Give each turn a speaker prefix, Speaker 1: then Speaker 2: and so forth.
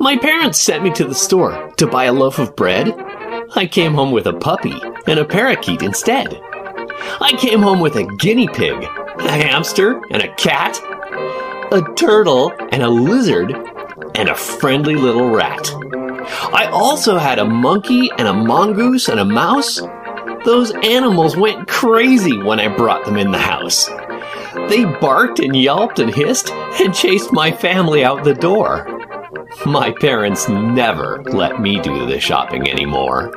Speaker 1: My parents sent me to the store to buy a loaf of bread. I came home with a puppy and a parakeet instead. I came home with a guinea pig, a hamster and a cat, a turtle and a lizard, and a friendly little rat. I also had a monkey and a mongoose and a mouse. Those animals went crazy when I brought them in the house. They barked and yelped and hissed and chased my family out the door. My parents never let me do the shopping anymore.